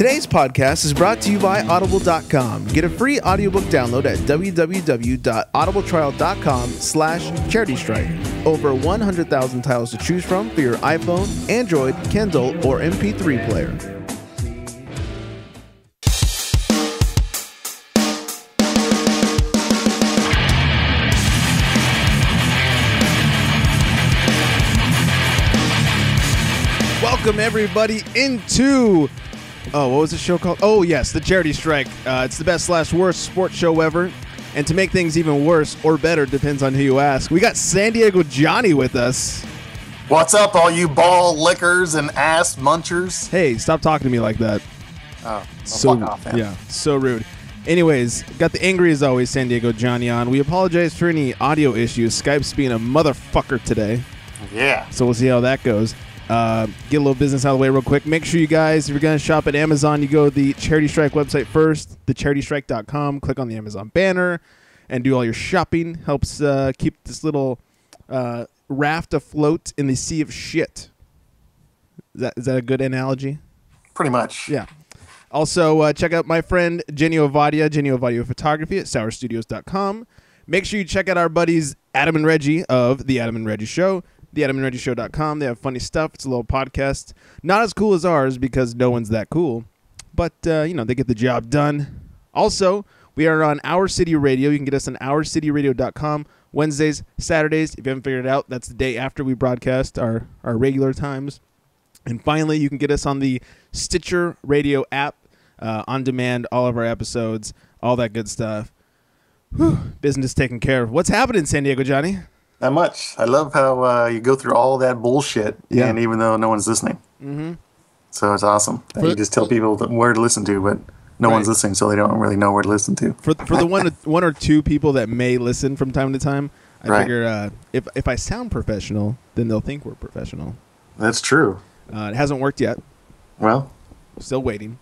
Today's podcast is brought to you by Audible.com. Get a free audiobook download at www.audibletrial.com slash charity strike. Over 100,000 titles to choose from for your iPhone, Android, Kindle, or MP3 player. Welcome everybody into oh what was the show called? Oh yes, the Charity Strike. Uh, it's the best slash worst sports show ever. And to make things even worse or better, depends on who you ask. We got San Diego Johnny with us. What's up, all you ball lickers and ass munchers? Hey, stop talking to me like that. Oh, well, so fuck off, yeah, so rude. Anyways, got the angry as always San Diego Johnny on. We apologize for any audio issues. Skype's being a motherfucker today. Yeah. So we'll see how that goes. Uh, get a little business out of the way real quick. Make sure you guys, if you're going to shop at Amazon, you go to the Charity Strike website first, thecharitystrike.com. Click on the Amazon banner and do all your shopping. Helps uh, keep this little uh, raft afloat in the sea of shit. Is that, is that a good analogy? Pretty much. Yeah. Also, uh, check out my friend Jenny Ovadia, Jenny Ovadia Photography at sourstudios.com. Make sure you check out our buddies Adam and Reggie of The Adam and Reggie Show, theadamandreggieshow.com. They have funny stuff. It's a little podcast. Not as cool as ours because no one's that cool, but, uh, you know, they get the job done. Also, we are on Our City Radio. You can get us on OurCityRadio.com Wednesdays, Saturdays. If you haven't figured it out, that's the day after we broadcast our, our regular times. And finally, you can get us on the Stitcher Radio app, uh, on demand, all of our episodes, all that good stuff. Whew, business taken care of. What's happening, in San Diego, Johnny? Not much. I love how uh, you go through all that bullshit, Yeah. and even though no one's listening. Mm-hmm. So it's awesome. that you just tell people where to listen to, but no Right. one's listening, so they don't really know where to listen to. For for the one one or two people that may listen from time to time, I Right. figure uh, if if I sound professional, then they'll think we're professional. That's true. Uh, it hasn't worked yet. Well, Still waiting.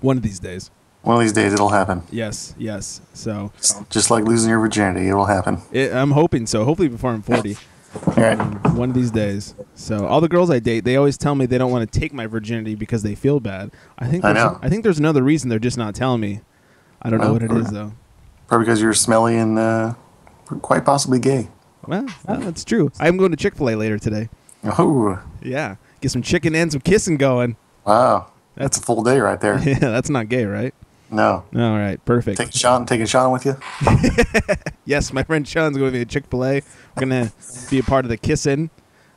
One of these days. One of these days it'll happen. Yes, yes. So Just like losing your virginity, it'll happen. it, I'm hoping so. Hopefully before I'm 40. All right. one of these days. So all the girls I date, they always tell me they don't want to take my virginity because they feel bad. I think I know. I think there's another reason they're just not telling me. I don't know what it is though. Probably because you're smelly and uh, quite possibly gay. Well, well, that's true. I'm going to Chick Fil A later today. Oh, Yeah, get some chicken and some kissing going. wow. That's a full day right there. Yeah, that's not gay, right? No. All right, perfect. Taking Sean, taking Sean with you? Yes, my friend Sean's going to be at Chick Fil A. We're gonna be a part of the kissing.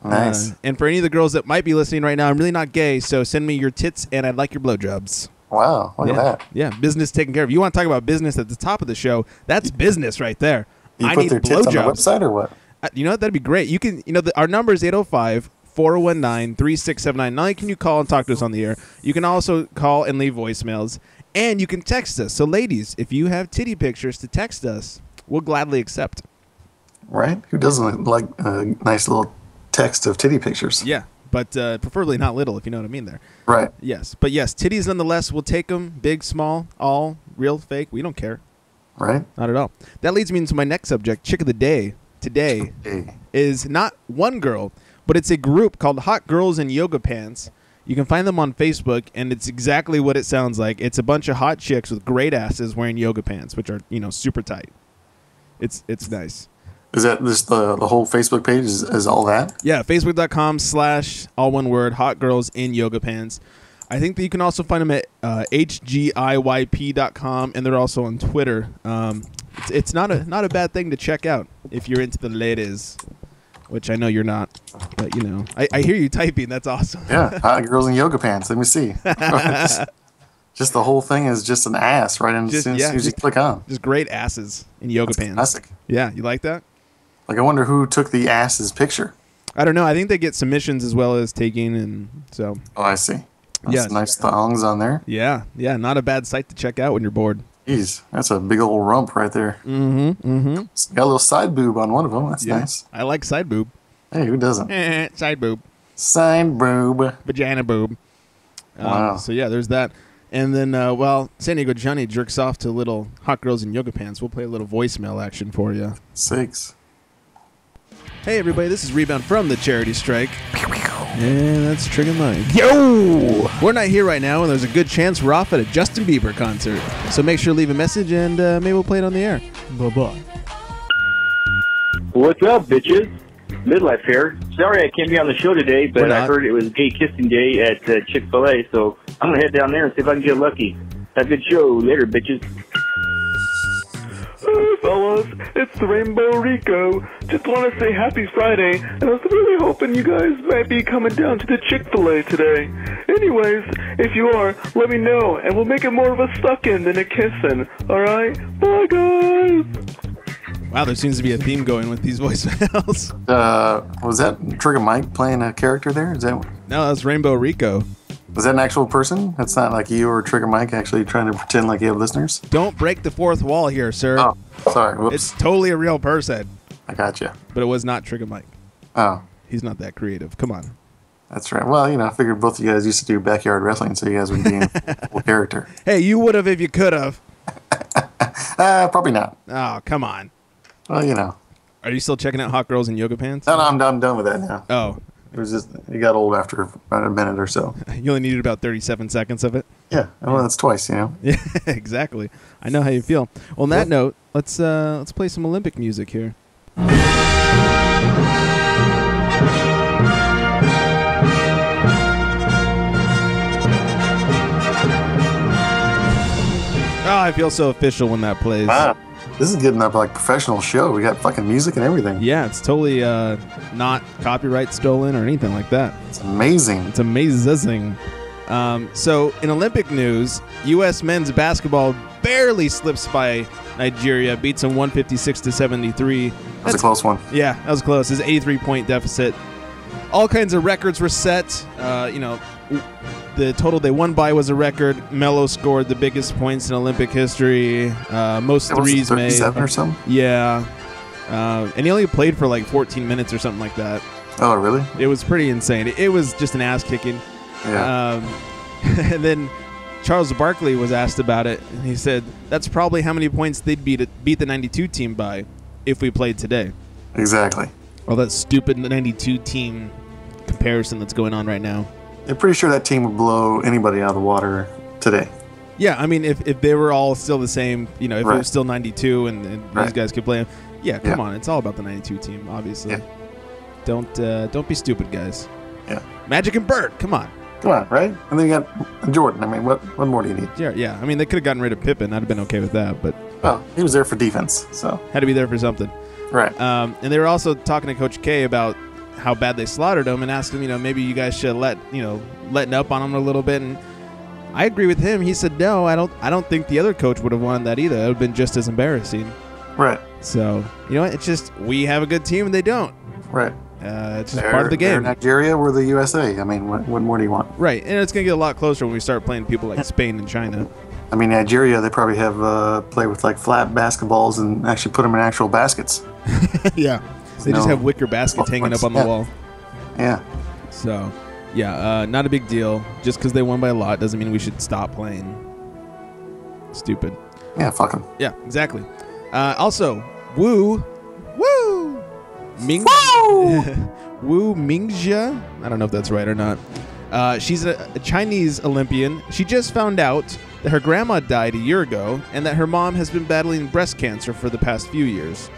Nice. Uh, and for any of the girls that might be listening right now, I'm really not gay, so send me your tits and I'd like your blowjobs. wow. Look yeah. at that. Yeah, business taken care of. You want to talk about business at the top of the show? That's business right there. You I put need their tits on the blowjobs. website or what? Uh, You know what? That'd be great. You can, you know, the, our number is 805 419 3679. Not only can you call and talk to us on the air, you can also call and leave voicemails, and you can text us. So, ladies, if you have titty pictures to text us, we'll gladly accept. Right? Who doesn't like a nice little text of titty pictures? Yeah, but uh, preferably not little, if you know what I mean there. Right. Yes, but yes, titties nonetheless. We'll take them, big, small, all, real, fake. We don't care. Right? Not at all. That leads me into my next subject, chick of the day. Today Hey. is not one girl, but it's a group called Hot Girls in Yoga Pants. You can find them on Facebook, and it's exactly what it sounds like. It's a bunch of hot chicks with great asses wearing yoga pants, which are you know super tight. It's it's nice. Is that this the, the whole Facebook page is, is all that? Yeah, facebook.com slash all one word hot girls in yoga pants. I think that you can also find them at uh, hgiyp.com, and they're also on Twitter. Um, it's, it's not a not a bad thing to check out if you're into the ladies, which I know you're not, but you know I, I hear you typing. That's awesome. Yeah. Hot girls in yoga pants. Let me see. just, just the whole thing is just an ass right in as Just- soon, as yeah, soon as you just- click on. Just great asses in yoga pants. Classic. Yeah, you like that? Like I wonder who took the ass's picture. I don't know. I think they get submissions as well as taking, and so Oh, I see. That's Yes. nice thongs on there. yeah, yeah, not a bad site to check out when you're bored. Jeez, that's a big old rump right there. Mm-hmm. Mm-hmm. Got a little side boob on one of them. That's Yeah. nice. I like side boob. Hey, who doesn't? Eh, side boob. Side boob. Vagina boob. Um, Wow. So yeah, there's that. And then, uh, well, San Diego Johnny jerks off to little hot girls in yoga pants. We'll play a little voicemail action for you. Six. Hey everybody, this is Rebound from the Charity Strike. And that's Trigger Mike. Yo! We're not here right now, and there's a good chance we're off at a Justin Bieber concert. So make sure to leave a message, and uh, maybe we'll play it on the air. Bye bye. What's up, bitches? Midlife here. Sorry I can't be on the show today, We're but I not. heard it was gay kissing day at uh, Chick Fil A, so I'm gonna head down there and see if I can get lucky. Have a good show. Later, bitches. Hey fellas, it's the Rainbow Rico. Just want to say happy Friday, and I was really hoping you guys might be coming down to the Chick-fil-A today. Anyways, if you are, let me know, and we'll make it more of a sucking than a kissing. Alright? Bye guys! Wow, there seems to be a theme going with these voicemails. Uh, was that Trigger Mike playing a character there? Is that no, that's Rainbow Rico. Was that an actual person? That's not like you or Trigger Mike actually trying to pretend like you have listeners. Don't break the fourth wall here, sir. Oh, sorry. Whoops. It's totally a real person, I got you. but it was not Trigger Mike. Oh, He's not that creative. Come on. that's right. Well, you know, I figured both of you guys used to do backyard wrestling, so you guys would be in full character. Hey, you would have if you could have. Uh, probably not. Oh, come on. Well, you know. Are you still checking out hot girls in yoga pants? No, no, I'm I'm done with that now. Oh, It was just it got old after about a minute or so. you only needed about 37 seconds of it. Yeah, well, that's twice, you know. Yeah, exactly. I know how you feel. Well, on that note, let's uh, let's play some Olympic music here. Oh, I feel so official when that plays. Wow, this is getting up like professional show. We got fucking music and everything. Yeah, it's totally uh, not copyright stolen or anything like that. It's amazing. It's amazing. Um, so, in Olympic news, U.S. men's basketball barely slips by Nigeria, beats them 156 to 73. That's a close one. Yeah, that was close. It's an 83 point deficit. All kinds of records were set. Uh, you know, the total they won by was a record. Melo scored the biggest points in Olympic history. Uh, most That threes made. 37 or something. Yeah. Uh, and he only played for like 14 minutes or something like that. Oh, really? It was pretty insane. It, it was just an ass kicking. Yeah. Um, and then Charles Barkley was asked about it, and he said that's probably how many points they'd beat beat the '92 team by if we played today. exactly. All that stupid '92 team comparison that's going on right now. I'm pretty sure that team would blow anybody out of the water today. Yeah, I mean, if, if they were all still the same, you know, if it Right. was still '92 and, and these guys could play, them, yeah, come Yeah. on, it's all about the '92 team, obviously. Yeah. Don't uh, don't be stupid, guys. Yeah. Magic and Bird, come on. Come on, right? And then you got Jordan. I mean, what what more do you need? Yeah, yeah. I mean, they could have gotten rid of Pippen. I'd have been okay with that, but Well, he was there for defense, so had to be there for something. right. Um, and they were also talking to Coach K about how bad they slaughtered him, and asked him, you know, maybe you guys should let, you know, letting up on him a little bit. And I agree with him. He said, no, I don't. I don't think the other coach would have wanted that either. It would have been just as embarrassing. Right. So you know what? It's just we have a good team and they don't. Right. Uh, it's just They're- part of the game, Nigeria, we're the USA. I mean, what, what more do you want? right? And it's gonna get a lot closer when we start playing people like Spain and China. I mean, Nigeria, they probably have uh, play with like flat basketballs and actually put them in actual baskets. yeah, they just have wicker baskets hanging up on the wall. Yeah. So, yeah, uh, not a big deal. Just because they won by a lot doesn't mean we should stop playing. Stupid. Yeah, fuck them. Yeah, exactly. Uh, also, Wu, Woo, Ming, Wu Mingjia. I don't know if that's right or not. Uh, she's a, a Chinese Olympian. She just found out that her grandma died a year ago, and that her mom has been battling breast cancer for the past few years.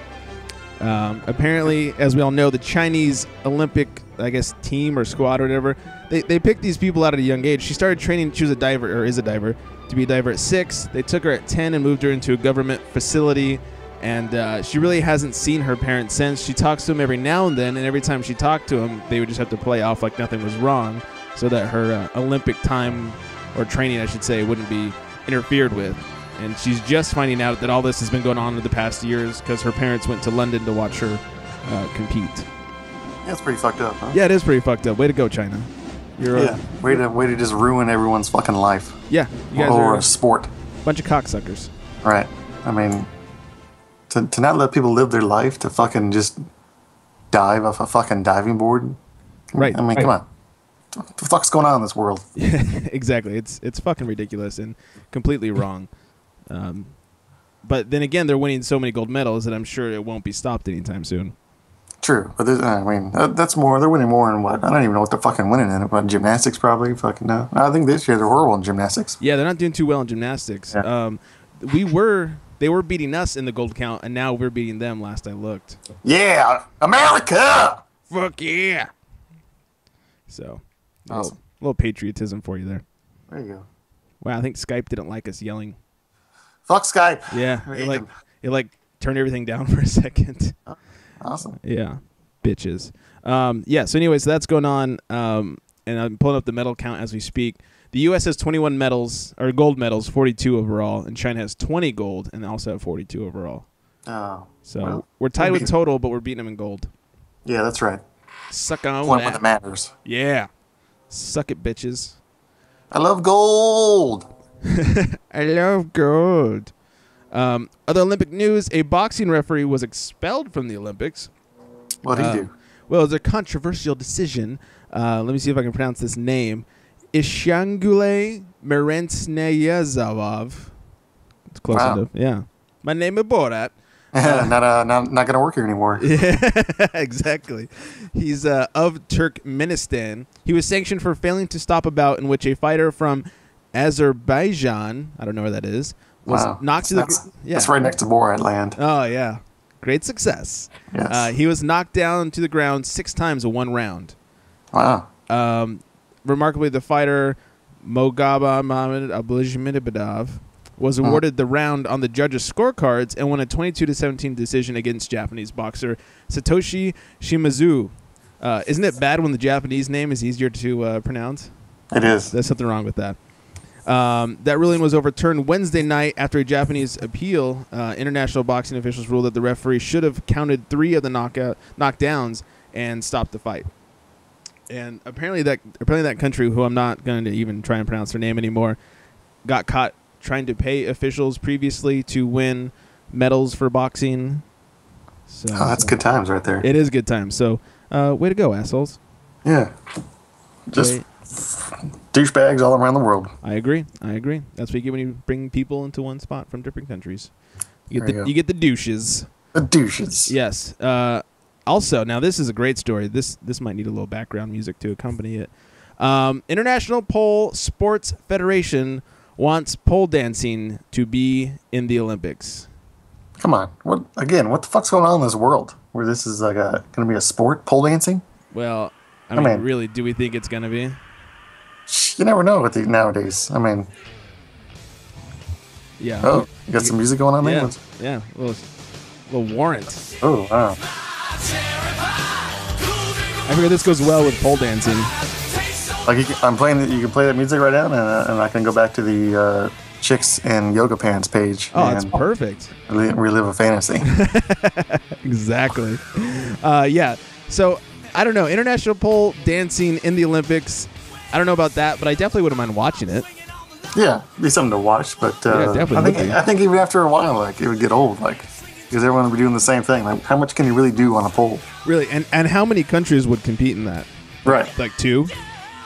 Um, apparently, as we all know, the Chinese Olympic, I guess, team or squad or whatever, they, they picked these people out at a young age. She started training, she was a diver, or is a diver, to be a diver at six. They took her at 10 and moved her into a government facility. And uh, she really hasn't seen her parents since. She talks to them every now and then, and every time she talked to them, they would just have to play off like nothing was wrong so that her uh, Olympic time, or training, I should say, wouldn't be interfered with and she's just finding out that all this has been going on in the past years because her parents went to London to watch her uh, compete. Yeah, it's pretty fucked up, huh? Yeah, it is pretty fucked up. Way to go, China. You're Yeah. uh, Way to way to just ruin everyone's fucking life. yeah. You guys or are a a sport. bunch of cocksuckers. Right. I mean, to, to not let people live their life, to fucking just dive off a fucking diving board. Right. I mean, come on. What the fuck's going on in this world? exactly. It's it's fucking ridiculous and completely wrong. Um, but then again, they're winning so many gold medals that I'm sure it won't be stopped anytime soon. True, but I mean that's more. They're winning more in what? I don't even know what they're fucking winning in. But gymnastics probably fucking no. I think this year they're horrible in gymnastics. Yeah, they're not doing too well in gymnastics. Yeah. Um, we were they were beating us in the gold count, and now we're beating them. Last I looked. Yeah, America. Fuck yeah! So, oh. a little patriotism for you there. There you go. Wow, I think Skype didn't like us yelling. Fuck Skype. Yeah, it like them. it like turned everything down for a second. Awesome. Yeah, bitches. Um, yeah. So anyway, so that's going on, um, and I'm pulling up the medal count as we speak. The U.S. has 21 medals or gold medals, 42 overall, and China has 20 gold and also have 42 overall. Oh, So Well, we're tied with total, but we're beating them in gold. yeah, that's right. Suck on Point when that. it matters. Yeah, suck it, bitches. I love gold. I love gold. Um, other Olympic news: A boxing referee was expelled from the Olympics. What you Uh, do? Well, it's a controversial decision. Uh, let me see if I can pronounce this name. Ishangule Merentsneyazov. It's close Wow. enough. Yeah. My name is Borat. not uh, not not gonna work here anymore. Yeah, exactly. He's uh, of Turkmenistan. He was sanctioned for failing to stop a bout in which a fighter from Azerbaijan, I don't know where that is, was Wow. knocked to the yeah. that's right next to Borat land. Oh yeah, great success. Yes. Uh, he was knocked down to the ground six times in one round. wow. Um, remarkably, the fighter Mogaba Mohamed Abdulhamidov was awarded the round on the judges' scorecards and won a 22 to 17 decision against Japanese boxer Satoshi Shimazu. Uh, isn't it bad when the Japanese name is easier to uh, pronounce? It is. There's something wrong with that. Um, that ruling was overturned Wednesday night after a Japanese appeal. Uh, international boxing officials ruled that the referee should have counted three of the knockout knockdowns and stopped the fight. And apparently that apparently that country, who I'm not going to even try and pronounce their name anymore, got caught trying to pay officials previously to win medals for boxing. So Oh, that's good times right there. It is good times. So uh, way to go, assholes. yeah. Just douchebags all around the world. I agree. I agree. That's what you get when you bring people into one spot from different countries. You get the you you get the douches. The douches. Yes. Uh, also, now this is a great story. This this might need a little background music to accompany it. Um, International Pole Sports Federation wants pole dancing to be in the Olympics. Come on. What again? What the fuck's going on in this world where this is like a going to be a sport? Pole dancing? Well, I I mean, mean- really, do we think it's gonna be? You never know with the nowadays. I mean, Yeah. oh, you got some music going on there. yeah. Yeah. Little, little warrant. Oh, wow. I figure this goes well with pole dancing. Like you can, I'm playing. You can play that music right now, and, uh, and I can go back to the uh, chicks and yoga pants page Oh, it's and perfect. reli- relive a fantasy. exactly. Uh, yeah. So I don't know. International pole dancing in the Olympics. I don't know about that, but I definitely wouldn't mind watching it. yeah, be something to watch. But uh, Yeah, definitely I think. I think even after a while, like it would get old. Like because everyone would be doing the same thing. Like how much can you really do on a pole? Really, and and how many countries would compete in that? Right. Like two,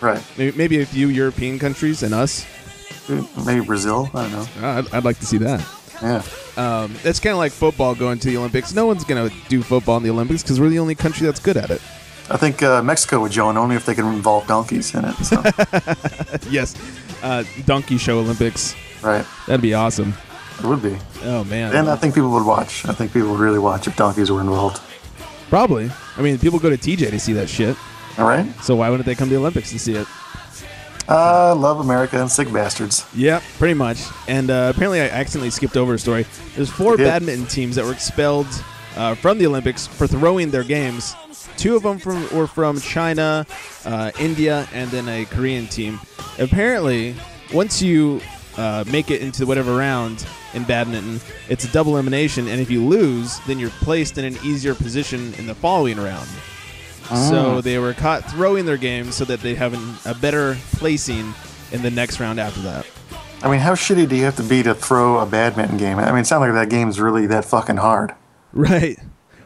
Right. maybe, maybe a few European countries and us. Maybe Brazil. I don't know. Uh, I'd, I'd like to see that. Yeah. Um, it's kind of like football going to the Olympics. No one's gonna do football in the Olympics because we're the only country that's good at it. I think uh, Mexico would join only if they can involve donkeys in it. So, Yes, uh, donkey show Olympics. right. That'd be awesome. It would be. Oh man. And I think people would watch. I think people would really watch if donkeys were involved. Probably. I mean, people go to TJ to see that shit. All right. So why wouldn't they come to the Olympics to see it? Uh, love America and sick bastards. Yeah, pretty much. And uh, apparently, I accidentally skipped over a story. There's four badminton teams that were expelled uh, from the Olympics for throwing their games. Two of them from were from China, uh, India, and then a Korean team. Apparently, once you uh, make it into whatever round in badminton, it's a double elimination, and if you lose, then you're placed in an easier position in the following round. So they were caught throwing their game so that they have an, a better placing in the next round after that. I mean, how shitty do you have to be to throw a badminton game? I mean, it sounds like that game's really that fucking hard. Right.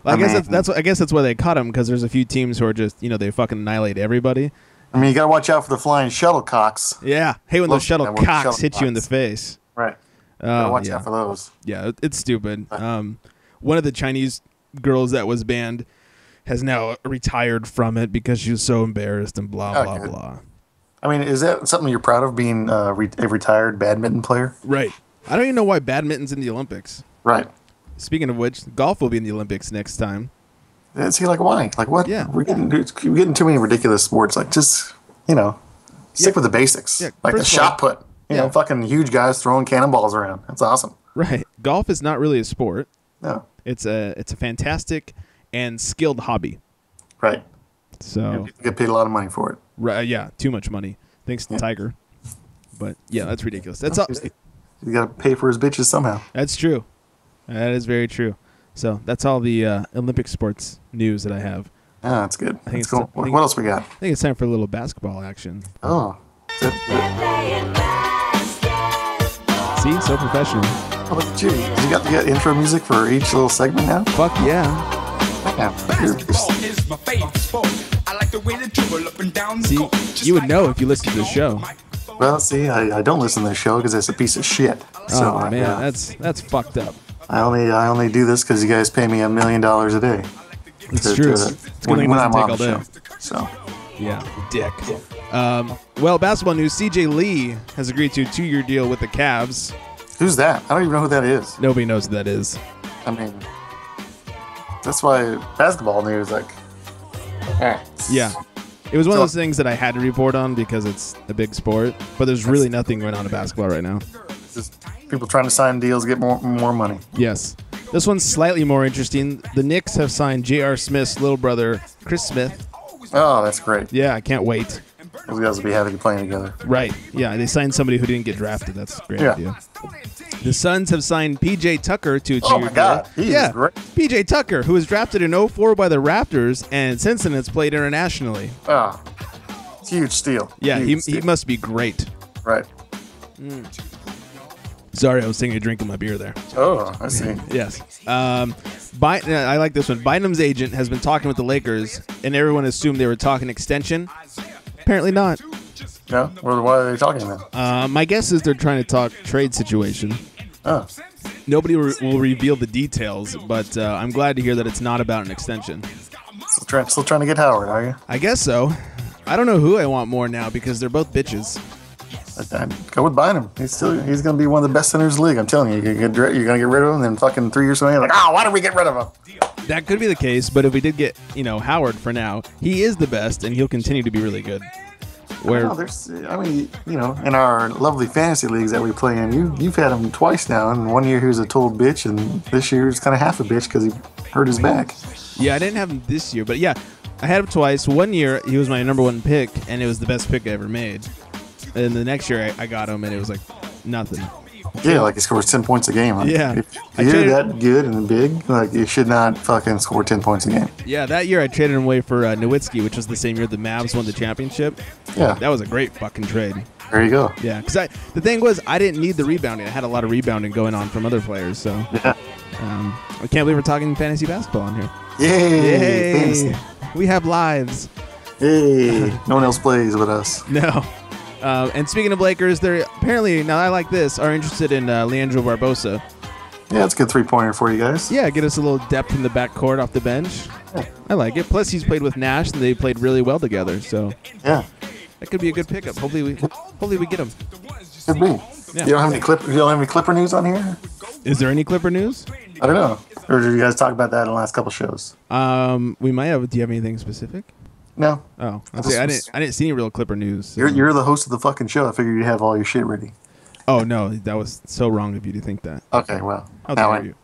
Well, I, I guess mean- that's, that's I guess that's why they caught him because there's a few teams who are just you know they fucking annihilate everybody. I mean, you gotta watch out for the flying shuttlecocks. Yeah. Hey, when those shuttlecocks hit you in the face. Right. Oh, watch yeah. out for those. Yeah, it's stupid. Um, one of the Chinese girls that was banned, has now retired from it because she was so embarrassed and blah blah Okay. blah. I mean, is that something you're proud of being uh, re- a retired badminton player? Right. I don't even know why badminton's in the Olympics. Right. Speaking of which, golf will be in the Olympics next time. Yeah, See, like, why? Like, what? Yeah. We're getting, we're getting too many ridiculous sports. Like, just, you know, stick Yeah. with the basics. Yeah, Like the shot put. You Yeah. know, fucking huge guys throwing cannonballs around. That's awesome. Right. Golf is not really a sport. No. It's a it's a fantastic and skilled hobby. Right. So You get paid a lot of money for it. right, yeah, too much money. Thanks to Yeah. Tiger. But yeah, that's ridiculous. That's all, You got to pay for his bitches somehow. that's true. That is very true. So that's all the uh, Olympic sports news that I have. Yeah, that's good. I think That's cool. I What, think- what else we got? I think it's time for a little basketball action. Oh. See, so professional. oh, look at you. You got, you got intro music for each little segment now? Fuck yeah. Yeah. You're is my favorite sport. I like the way they dribble up and down the See, court. Just you would know if you listened to the show. well, see, I, I don't listen to the show because it's a piece of shit. So, oh I, man, that's that's fucked up. I only I only do this because you guys pay me a million dollars a day. It's true. to- It's when, when I'm on the day. show. So, Yeah, dick. Um, well, basketball news: CJ Lee has agreed to a two-year deal with the Cavs. who's that? I don't even know who that is. Nobody knows who that is. I mean, that's why basketball news like. eh. Yeah, it was one of those things that I had to report on because it's a big sport. But there's really nothing going on in basketball right now. Just people trying to sign deals, get more more money. Yes, this one's slightly more interesting. The Knicks have signed J.R. Smith's little brother, Chris Smith. Oh, that's great. Yeah, I can't wait. Those guys will be happy to playing together. Right. Yeah, they signed somebody who didn't get drafted. That's a great Yeah. idea. The Suns have signed PJ Tucker to a two-year Oh my God, he yeah, great. PJ Tucker, who was drafted in 04 by the Raptors and since then has played internationally. Oh, huge steal. Yeah, Huge he, he must be great. Right. Mm. Sorry, I was taking a drink of my beer there. Oh, I see. Yes. Um, By- uh, I like this one. Bynum's agent has been talking with the Lakers, and everyone assumed they were talking extension. Apparently not. No, well, why are they talking then? Uh, my guess is they're trying to talk trade situation. Oh, Nobody re- will reveal the details, but uh, I'm glad to hear that it's not about an extension. still trying, still trying to get Howard, are you? I guess so. I don't know who I want more now because they're both bitches. I- I'd go with Bynum. He's still he's gonna be one of the best centers in the league. I'm telling you, you're gonna get, rid- you're gonna get rid of him, then fucking three years from now, you're like, oh, why did we get rid of him? That could be the case, but if we did get, you know, Howard for now, he is the best and he'll continue to be really good. Where No, there's, I mean, you know, in our lovely fantasy leagues that we play in, you you've had him twice now, and one year he was a total bitch, and this year he's kind of half a bitch because he hurt his back. Yeah, I didn't have him this year, but yeah, I had him twice. One year he was my number one pick, and it was the best pick I ever made. And the next year I, I got him, and it was like nothing. Yeah, like he scores ten points a game. Like, Yeah. if you're that good and big, like you should not fucking score ten points a game. Yeah, that year I traded him away for uh, Nowitzki, which was the same year the Mavs won the championship. Yeah, That was a great fucking trade. there you go. Yeah, because I the thing was I didn't need the rebounding. I had a lot of rebounding going on from other players, so Yeah. um, I can't believe we're talking fantasy basketball on here. Yay! Yay! We have lives. Hey, no one else plays with us. No. Uh, and speaking of Lakers, they're apparently now I like this are interested in uh, Leandro Barbosa. Yeah, it's a good three pointer for you guys. Yeah, get us a little depth in the backcourt off the bench. I like it. Plus, he's played with Nash, and they played really well together. So Yeah, that could be a good pickup. Hopefully, we hopefully we get him. could be. Yeah. You don't have any clip. You don't have any Clipper news on here. Is there any Clipper news? I don't know. Or did you guys talk about that in the last couple shows? Um, we might have. Do you have anything specific? No. Oh, okay. I didn't. I didn't see any real Clipper news. so- You're, you're the host of the fucking show. I figured you'd have all your shit ready. Oh no, that was so wrong of you to think that. Okay, well. How you?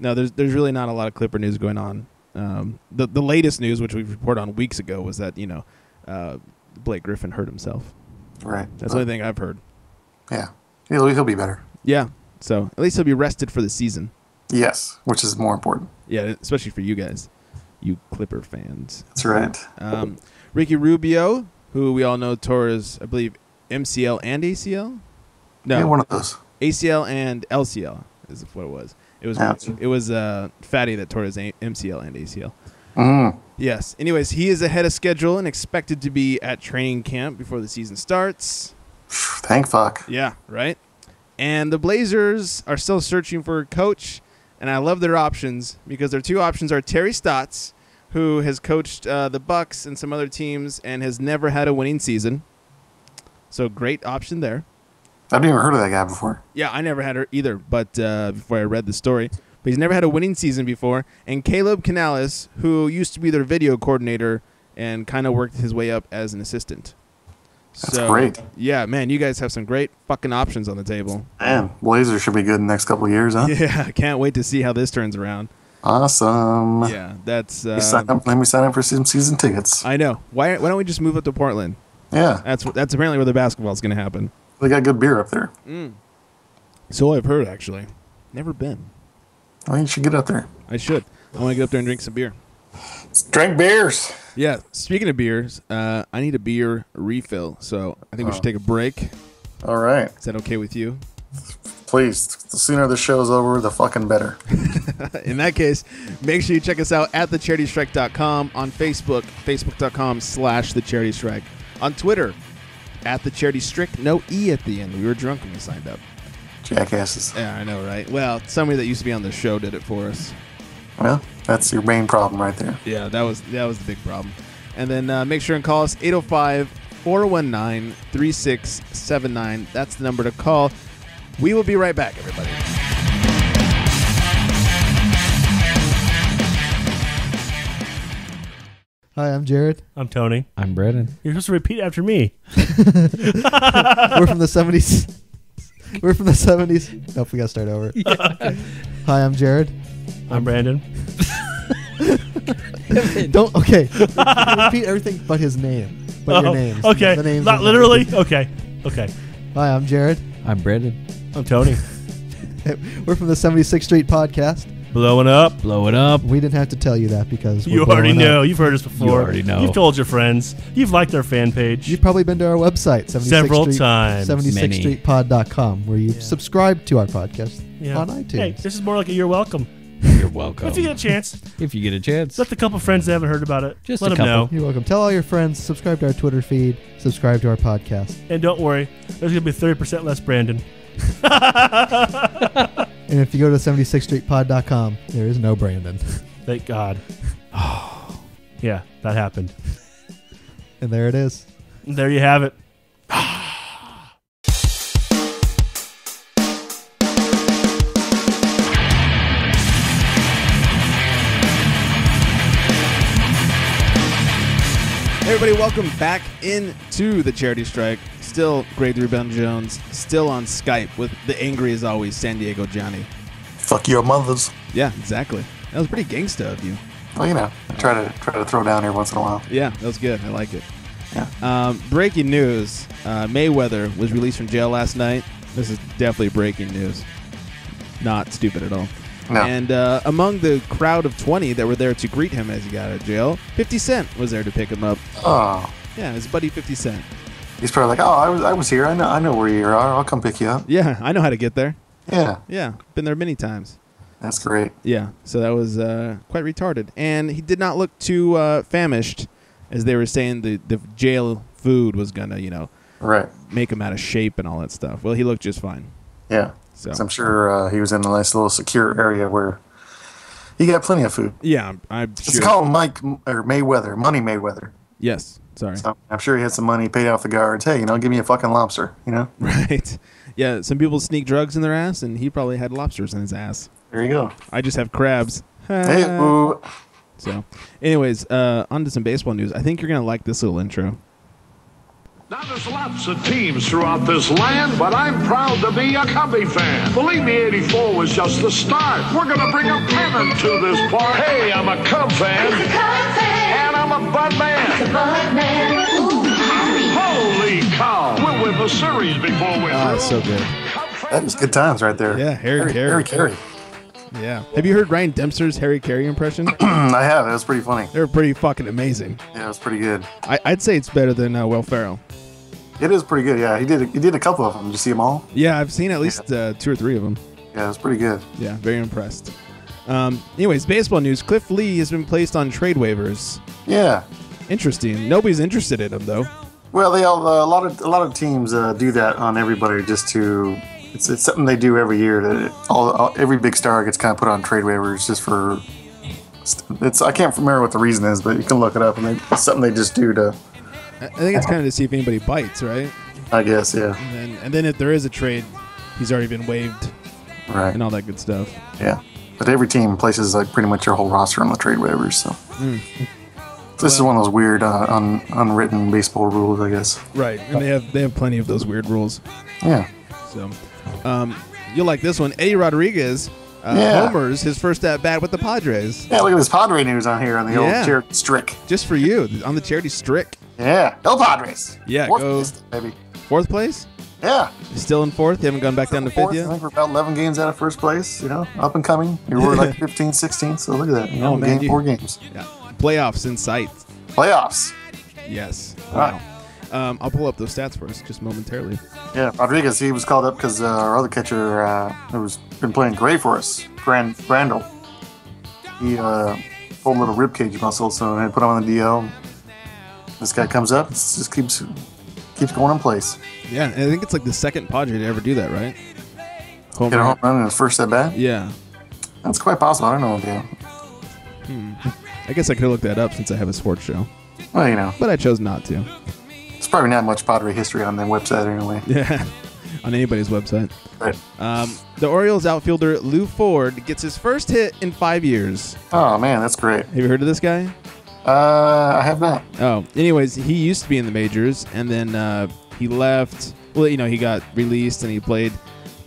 No, there's there's really not a lot of Clipper news going on. Um, the the latest news, which we reported on weeks ago, was that you know, uh, Blake Griffin hurt himself. Right. That's the only thing I've heard. Yeah. He'll, he'll be better. Yeah. So at least he'll be rested for the season. Yes, which is more important. Yeah, especially for you guys, you Clipper fans. That's right. Um, Ricky Rubio, who we all know tore his, I believe, MCL and ACL. No, Yeah, one of those. ACL and LCL is what it was. It was Yeah. it was uh, Fatty that tore his A- MCL and ACL. Mm. Yes. Anyways, he is ahead of schedule and expected to be at training camp before the season starts. Thank fuck. Yeah, right. And the Blazers are still searching for a coach, and I love their options because their two options are Terry Stotts, who has coached uh, the Bucks and some other teams and has never had a winning season. So great option there. I've never heard of that guy before. Yeah, I never had her either, but uh, before I read the story. But he's never had a winning season before. And Caleb Canales, who used to be their video coordinator and kind of worked his way up as an assistant. That's great. Yeah, man, you guys have some great fucking options on the table. Man, Blazers should be good in the next couple of years, huh? Yeah, I can't wait to see how this turns around. Awesome. Yeah, that's. Let me sign Uh, up- Let me sign up for some season tickets. I know. Why? Why don't we just move up to Portland? yeah, That's that's apparently where the basketball is going to happen. they got good beer up there. So I've heard actually. Never been. Well, you should get up there. I should. I want to get up there and drink some beer. Drink beers. Yeah. Speaking of beers, uh, I need a beer refill. So I think we should take a break. All right. Is that okay with you? Please, the sooner the show's over, the fucking better. In that case, make sure you check us out at thecharitystrike.com on Facebook, facebook.com slash the charity strike. On Twitter, at the charity no E at the end. We were drunk when we signed up. Jackasses. Yeah, I know, right? Well, somebody that used to be on the show did it for us. Well, that's your main problem right there. Yeah, that was that was the big problem. And then uh, make sure and call us 805 419 3679. That's the number to call. We will be right back, everybody. Hi, I'm Jared. I'm Tony. I'm Brennan. You're supposed to repeat after me. We're from the 70s. We're from the 70s. Nope, we got to start over. Hi, I'm Jared. I'm Brandon. Don't, okay. Repeat everything but his name. But your Oh, names. Okay. The names Not literally. Okay. Okay. Hi, I'm Jared. I'm Brandon. I'm Tony. We're from the 76th Street Podcast. Blowing up. Blow it up. We didn't have to tell you that because we're You already blowing up. know. You've heard us before. You already know. You've told your friends. You've liked our fan page. You've probably been to our website, 76th Several Street, times. 76streetpod.com, where you subscribe to our podcast Yeah. on iTunes. Hey, this is more like a you're welcome. You're welcome. If you get a chance, If you get a chance. let the couple friends that haven't heard about it. Just let a them couple. know. You're welcome. Tell all your friends, subscribe to our Twitter feed, subscribe to our podcast. And don't worry, there's gonna be 30% less Brandon. And if you go to 76streetpod.com, there is no Brandon. Thank God. yeah, that happened. And there it is. There you have it. Everybody, welcome back into the Charity Strike. Still Greg the Rebound Jones, still on Skype with the angry as always San Diego Johnny. Fuck your mothers. Yeah, exactly. That was pretty gangsta of you. Well, you know, I try to try to throw down here once in a while. Yeah, that was good. I like it. Yeah. Um, breaking news: uh, Mayweather was released from jail last night. This is definitely breaking news. Not stupid at all. No. And uh, among the crowd of 20 that were there to greet him as he got out of jail, 50 Cent was there to pick him up. Oh, Yeah, his buddy 50 Cent. he's probably like, oh, I was I was here. I know I know where you are. I'll come pick you up. Yeah, I know how to get there. Yeah, Yeah, been there many times. that's great. Yeah, so that was uh, quite retarded. And he did not look too uh, famished, as they were saying the, the jail food was going to, you know, Right. make him out of shape and all that stuff. Well, he looked just fine. Yeah. So, I'm sure uh, he was in a nice little secure area where he got plenty of food. yeah, I'm, sure. call him Mike or Mayweather, Money Mayweather. yes, sorry. So I'm sure he had some money paid off the guards. Hey, you know, give me a fucking lobster. You know, Right. Yeah, some people sneak drugs in their ass, and he probably had lobsters in his ass. there you go. I just have crabs. Hey, ooh. So, anyways, uh, on to some baseball news. I think you're gonna like this little intro. Now there's lots of teams throughout this land, but I'm proud to be a Cubby fan. Believe me, 84 was just the start. We're gonna bring a pennant to this park. Hey, I'm a Cub fan. It's a Cub fan. And I'm a Bud man. It's a Bud man. Ooh, Holy cow. We'll win the series before we're Ah, through. so good. That was good times right there. Yeah, Harry Caray. Harry Caray. Yeah. Have you heard Ryan Dempster's Harry Caray impression? I have. It was pretty funny. They're pretty fucking amazing. Yeah, it was pretty good. I, I'd say it's better than uh, Will Ferrell. It is pretty good. Yeah, he did. He did a couple of them. Did you see them all? Yeah, I've seen at least uh, two or three of them. Yeah, it's pretty good. Yeah, very impressed. Um, anyways, baseball news. Cliff Lee has been placed on trade waivers. Yeah. Interesting. Nobody's interested in him though. Well, they all uh, a lot of a lot of teams uh, do that on everybody just to. It's, it's something they do every year. That it, all, all every big star gets kind of put on trade waivers just for It's I can't remember what the reason is, but you can look it up, and they, it's something they just do to. I think it's kind of to see if anybody bites, right? I guess, yeah, And then, and then if there is a trade, he's already been waived right, and all that good stuff. yeah. But every team places like pretty much your whole roster on the trade waivers, so. Hmm. This is one of those weird, uh, un, unwritten baseball rules, I guess. Right, and they have they have plenty of those weird rules. Yeah, So, um, you'll like this one. Eddy Rodriguez uh, Yeah. homers his first at bat with the Padres. yeah. Look at this Padre news on here on the Yeah. old chair strick. Just for you on the charity strick. Yeah, go Padres. Yeah, Fourth go- place, baby. Fourth place? Yeah, Still in fourth? You haven't gone back down to Fourth, fifth I think we're about 11 games out of first place. You know, up and coming. You were like 15, 16. So look at that. You know, Oh, man, game you- four games. Yeah. Playoffs in sight. Playoffs. Yes. Right. Wow. Um, I'll pull up those stats for us just momentarily. Yeah, Rodriguez. He was called up because uh, our other catcher, uh, who's been playing great for us, Grand Grandal. He uh, pulled a little rib cage muscle, so I put him on the DL. This guy comes up, just keeps keeps going in place. Yeah, and I think it's like the second Padre to ever do that, right? Home Get a home run in his first at bat. Yeah. That's quite possible. I don't know. Yeah. I guess I could look that up since I have a sports show, Well, you know, but I chose not to. Probably not much pottery history on the website anyway. Yeah. On anybody's website. Right. Um, the Orioles outfielder Lew Ford gets his first hit in five years. Oh man, that's great. Have you heard of this guy? Uh, I have not. Oh, anyways, he used to be in the majors, and then uh, he left. Well, you know, he got released, and he played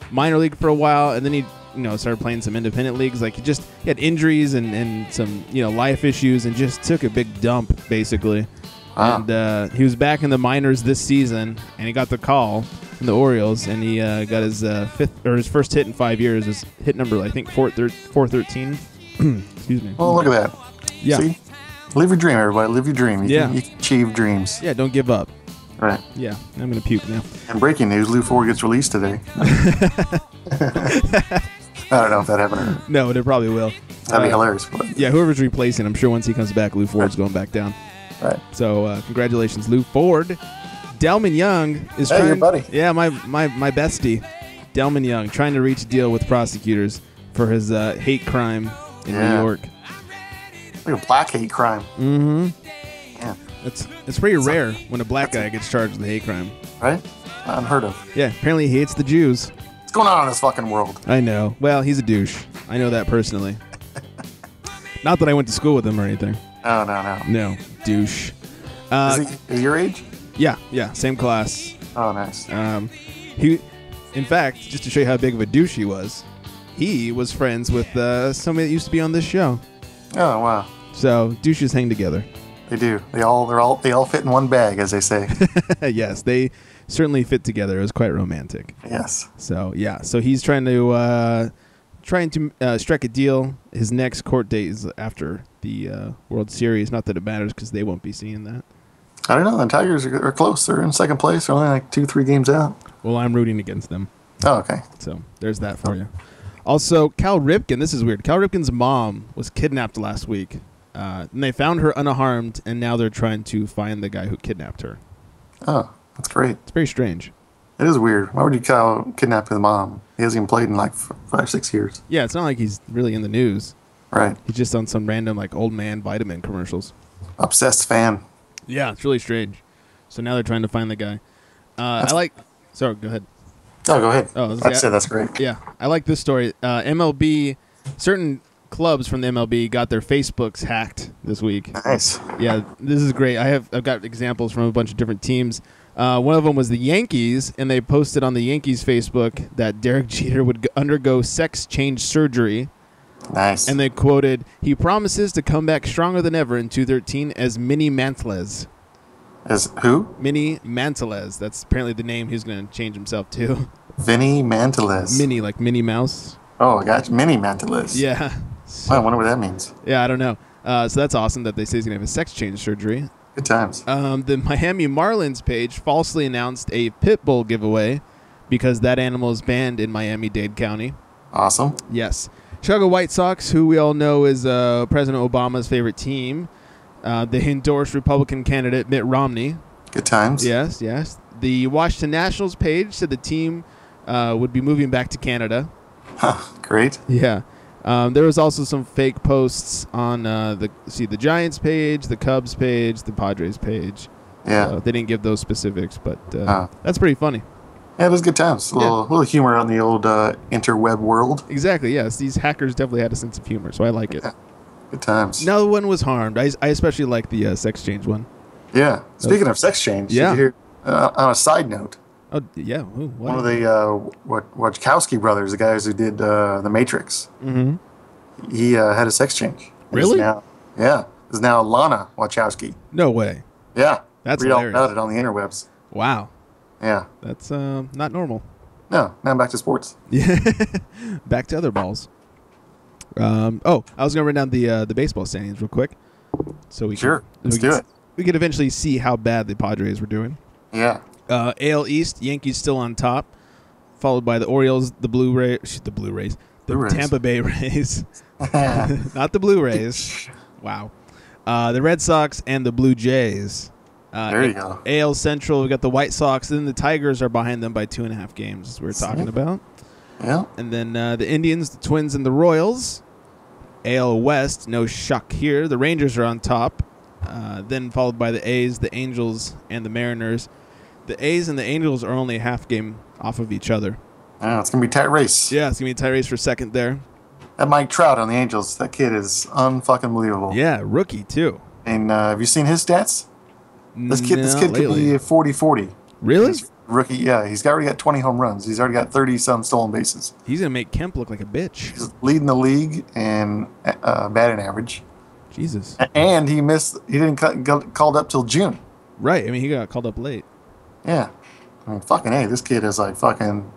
minor league for a while, and then he, you know, started playing some independent leagues. Like he just he had injuries and, and some you know life issues, and just took a big dump basically. Wow. And uh, he was back in the minors this season, and he got the call in the Orioles, and he uh, got his uh, fifth or his first hit in five years. His hit number, I think, four thir- four thirteen. Excuse me. Oh, look at that. Yeah. See? Live your dream, everybody. Live your dream. You Yeah. Can, you can achieve dreams. Yeah, don't give up. Right. Yeah, I'm gonna puke now. And breaking news: Lew Ford gets released today. I don't know if that happened. Or not. No, it probably will. That'd be Uh, hilarious. But, Yeah, whoever's replacing, I'm sure once he comes back, Lew Ford's going back down. Right. So uh, congratulations, Lew Ford. Delmon Young is Hey, trying. your buddy. Yeah, my my my bestie, Delmon Young, trying to reach a deal with prosecutors for his uh, hate crime in New York. Like a black hate crime. Mm-hmm. Yeah. It's it's pretty rare when a black guy gets charged with a hate crime. Right? Unheard of. Yeah, apparently he hates the Jews. What's going on in this fucking world? I know. Well, he's a douche. I know that personally. Not that I went to school with him or anything. No, no, no. No, douche. Uh, is, he, is he your age? yeah, yeah, same class. Oh, nice. Um, he, in fact, just to show you how big of a douche he was, he was friends with uh, somebody that used to be on this show. Oh, wow. So douches hang together. They do. They all they're all they all fit in one bag, as they say. yes, they certainly fit together. It was quite romantic. yes. So yeah, so he's trying to uh, trying to uh, strike a deal. His next court date is after the uh, World Series. Not that it matters because they won't be seeing that. I don't know. The Tigers are, are close. They're in second place. They're only like two, three games out. Well, I'm rooting against them. Oh, okay. So there's that for you. Also, Cal Ripken. This is weird. Cal Ripken's mom was kidnapped last week, uh, and they found her unharmed, and now they're trying to find the guy who kidnapped her. Oh, that's great. It's very strange. It is weird. Why would you kidnap his mom? He hasn't even played in like five, six years. Yeah, it's not like he's really in the news. Right. He's just on some random like old man vitamin commercials. Obsessed fan. Yeah, it's really strange. So now they're trying to find the guy. Uh, I like. Sorry, go ahead. Oh, go ahead. Oh, I said that's great. Yeah, I like this story. Uh, MLB, certain clubs from the MLB got their Facebooks hacked this week. Nice. Yeah, this is great. I have I've got examples from a bunch of different teams. Uh, one of them was the Yankees, and they posted on the Yankees Facebook that Derek Jeter would undergo sex change surgery, Nice. and they quoted, "He promises to come back stronger than ever in 2013 as Mini Manteles." As who? Mini Manteles. That's apparently the name he's going to change himself to. Vinny Manteles. Mini, like Minnie Mouse. Oh, I got you. Mini Manteles. Yeah. I wonder what that means. Yeah, I don't know. Uh, so that's awesome that they say he's going to have a sex change surgery. Good times. Um, the Miami Marlins page falsely announced a pit bull giveaway because that animal is banned in Miami Dade County. Awesome. Yes. Chicago White Sox, who we all know is uh, President Obama's favorite team, uh, they endorsed Republican candidate Mitt Romney. Good times. Yes, yes. The Washington Nationals page said the team uh, would be moving back to Canada. Huh, Great. Yeah. Um, there was also some fake posts on uh, the see the Giants page, the Cubs page, the Padres page. Yeah. So they didn't give those specifics, but uh, that's pretty funny. Yeah, it was good times. A little, little humor on the old uh, interweb world. Exactly. Yes, these hackers definitely had a sense of humor, so I like it. Yeah. Good times. No one was harmed. I, I especially like the uh, sex change one. Yeah. Speaking of sex change, Yeah. hear, uh, on a side note, Oh yeah. Ooh, one of the uh, what Wachowski brothers, the guys who did uh, The Matrix, Mhm. he uh, had a sex change. Really? Now, yeah. Is now Lana Wachowski. No way. Yeah. That's Read all about it on the interwebs. Wow. Yeah. That's um, not normal. No. Now I'm back to sports. Yeah. Back to other balls. Um, oh, I was gonna run down the uh, the baseball standings real quick, so we Sure, Can, let's we can do s- it. We could eventually see how bad the Padres were doing. Yeah. Uh, AL East, Yankees still on top, followed by the Orioles, the Blue Rays, the Blue Rays, the Blue Rays. Tampa Bay Rays, not the Blue Rays. wow. Uh, the Red Sox and the Blue Jays. Uh, There you go. AL Central, we got the White Sox, and then the Tigers are behind them by two and a half games. As We are talking about. Yeah. And then uh, the Indians, the Twins, and the Royals. AL West, no shock here. The Rangers are on top. Uh, then followed by the A's, the Angels, and the Mariners. The A's and the Angels are only a half game off of each other. Yeah, it's gonna be a tight race. Yeah, it's gonna be a tight race for second there. That Mike Trout on the Angels, that kid is unfucking believable. Yeah, rookie too. And uh, have you seen his stats? This kid, this Not kid could lately. be 40-40. Really? He's rookie, yeah. He's already got 20 home runs. He's already got 30 some stolen bases. He's gonna make Kemp look like a bitch. He's leading the league in uh, batting average. Jesus. And he missed. He didn't cut, got called up till June. Right. I mean, he got called up late. Yeah. I mean, fucking hey, this kid is like fucking.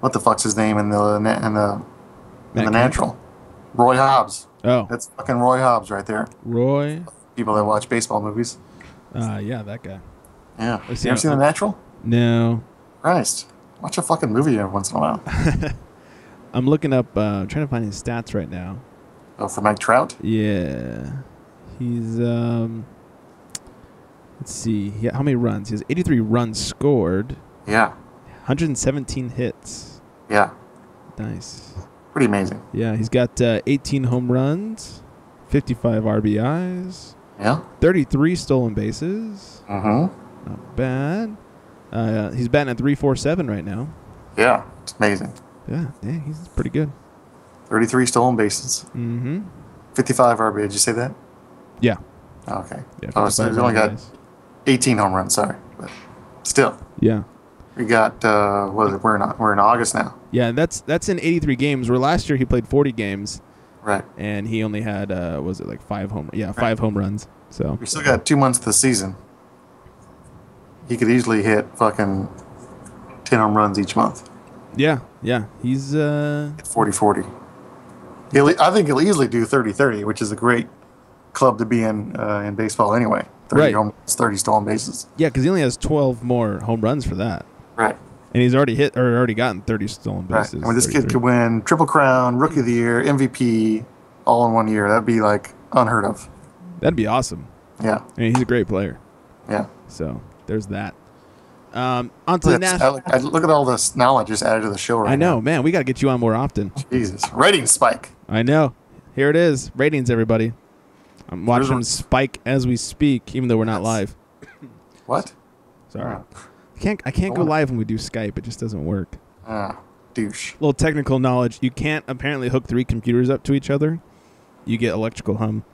What the fuck's his name in the in the in the natural? Roy Hobbs. Oh, That's fucking Roy Hobbs right there. Roy. People that watch baseball movies. Uh, yeah, that guy. Yeah. You ever seen the natural? No, Christ. Watch a fucking movie every once in a while. I'm looking up. Uh, trying to find his stats right now. Oh, for Mike Trout? Yeah, he's um. Let's see. Yeah, how many runs? He has 83 runs scored, Yeah. 117 hits. Yeah. Nice. Pretty amazing. Yeah, he's got uh, 18 home runs, 55 RBIs, Yeah. 33 stolen bases. Mm-hmm. Not bad. Uh, he's batting at 347 right now. Yeah. It's amazing. Yeah, yeah, he's pretty good. 33 stolen bases. Mm-hmm. 55 RBI. Did you say that? Yeah. Okay. Yeah, oh, so he's only got. 18 home runs. Sorry. But still, Yeah. we got, uh, what is it? We're in, we're in August now. Yeah, that's that's in 83 games. Where last year he played 40 games Right. and he only had uh was it like five home yeah five home runs. So We still got two months of the season. He could easily hit fucking 10 home runs each month. yeah, yeah, he's uh 40 40. He'll, I think he'll easily do 30 30, which is a great club to be in uh, in baseball anyway. 30 Right. home runs, 30 stolen bases. yeah because he only has 12 more home runs for that, Right. and he's already hit or already gotten 30 stolen bases. Right. I mean, this kid could win Triple Crown, Rookie of the Year, MVP, all in one year. That'd be like unheard of. That'd be awesome. Yeah. I mean, he's a great player. Yeah. So there's that. Um, onto the national. I, I- look at all this knowledge just added to the show right I know, now. man. We got to get you on more often. Jesus. Rating spike. I know. Here it is. Ratings, everybody. I'm watching There's- spike as we speak, even though we're not live. What? Sorry. I can't. I can't go Oh. live when we do Skype. It just doesn't work. Ah, douche. little technical knowledge. You can't apparently hook three computers up to each other. You get electrical hum.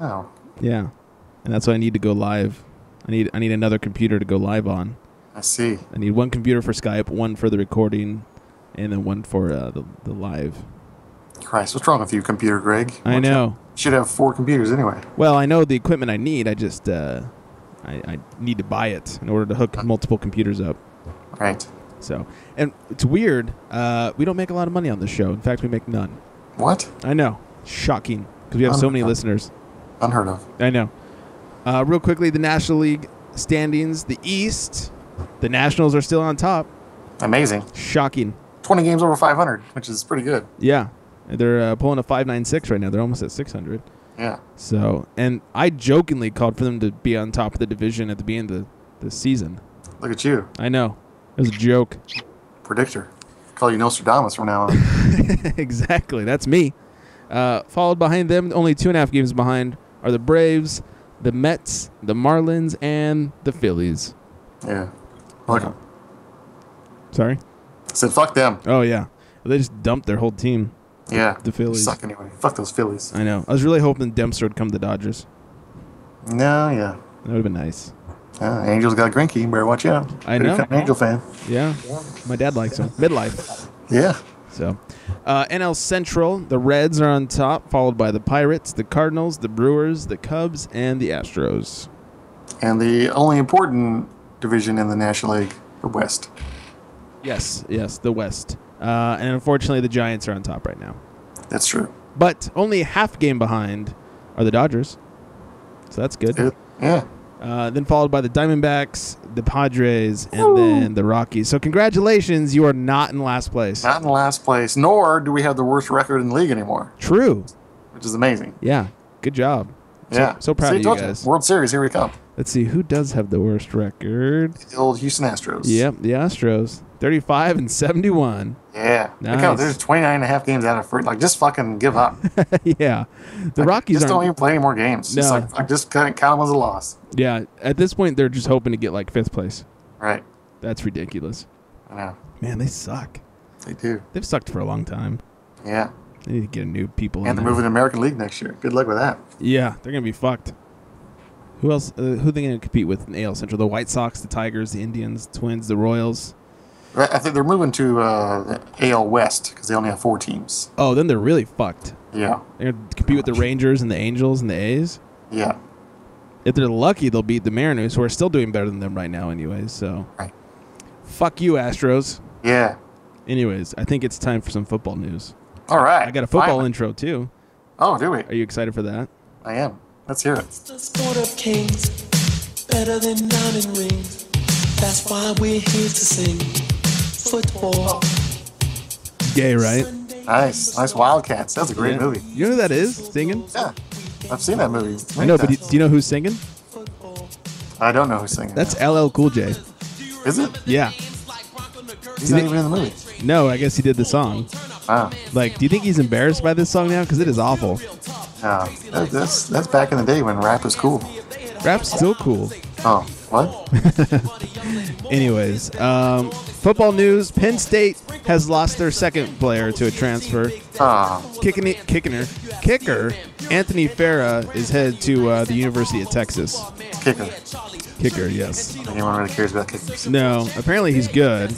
Oh. Yeah, and that's why I need to go live. I need I need another computer to go live on. I see. I need one computer for Skype, one for the recording, and then one for uh, the the live. Christ, what's wrong with you, computer Greg? I Watch out. know. Should have four computers anyway. Well, I know the equipment I need. I just uh, I, I need to buy it in order to hook multiple computers up. Right. So, and it's weird. Uh, we don't make a lot of money on this show. In fact, we make none. What? I know. Shocking because we have so many listeners. Unheard of. I know. Uh, real quickly, the National League standings. The East, the Nationals are still on top. Amazing. Shocking. 20 games over 500, which is pretty good. Yeah, they're uh, pulling a five nine six right now. They're almost at six hundred. Yeah. So, and I jokingly called for them to be on top of the division at the beginning of the, the season. Look at you. I know. It was a joke. Predictor. call you Nostradamus from now on. exactly. That's me. Uh, followed behind them, only two and a half games behind, are the Braves, the Mets, the Marlins, and the Phillies. yeah. Look, I Sorry. said fuck them. Oh yeah, they just dumped their whole team. Yeah. The Phillies. Suck anyway. Fuck those Phillies. I know. I was really hoping Dempster would come to the Dodgers. No, yeah. That would have been nice. Uh, Angels got Greinke. Better watch out. I know. fan- Angel fan. Yeah, my dad likes him. Midlife. Yeah. So, uh, NL Central, the Reds are on top, followed by the Pirates, the Cardinals, the Brewers, the Cubs, and the Astros. And the only important division in the National League, the West. Yes, yes, the West. Uh, and unfortunately, the Giants are on top right now. That's true. But only half game behind are the Dodgers. So that's good. Yeah. Uh, then followed by the Diamondbacks, the Padres, and then the Rockies. So congratulations, you are not in last place. Not in last place, nor do we have the worst record in the league anymore, True. which is amazing. Yeah. Good job. So- Yeah. So, proud See, of you guys. World Series, here we come. Let's see who does have the worst record. The old Houston Astros. Yep, the Astros, thirty-five and seventy-one. Yeah. Nice. Look out, there's 29 and a half games out of first. Like, just fucking give up. yeah, the Like, Rockies just don't even play any more games. Just No. like, like, just count count them as a loss. Yeah, at this point, they're just hoping to get like fifth place. Right. That's ridiculous. I know. Man, they suck. They do. They've sucked for a long time. Yeah. They need to get new people. And they're moving to American League next year. Good luck with that. Yeah, they're gonna be fucked. Who else? Uh, who they gonna compete with in AL Central? The White Sox, the Tigers, the Indians, the Twins, the Royals. I I think they're moving to uh, the AL West because they only have four teams. Oh, then they're really fucked. Yeah. They're gonna compete with the Rangers and the Angels and the A's. Yeah. If they're lucky, they'll beat the Mariners, who are still doing better than them right now, anyways. So, Right. fuck you, Astros. Yeah. Anyways, I think it's time for some football news. All right. I got a football Finally. intro too. Oh, do we? Are you excited for that? I am. Let's hear it. The sport of kings, better than diamond rings. That's why we're here to sing football. Gay, right? Nice. Nice Wildcats. That's a great Yeah. movie. You know who that is singing? Yeah. I've seen that movie. I know, but do, do you know who's singing? I don't know who's singing. That's LL Cool J. Is it? Yeah. He's not even in the movie. No, I guess he did the song. Wow. Like, do you think he's embarrassed by this song now? Because it is awful. No. That- that's that's back in the day when rap was cool. Rap's still cool. Oh, what? Anyways, um, football news: Penn State has lost their second player to a transfer. Ah, Kicking it, kicking her, kicker Anthony Fera is headed to uh, the University of Texas. kicker. Kicker, yes. Anyone really cares about kickers? No, apparently he's good,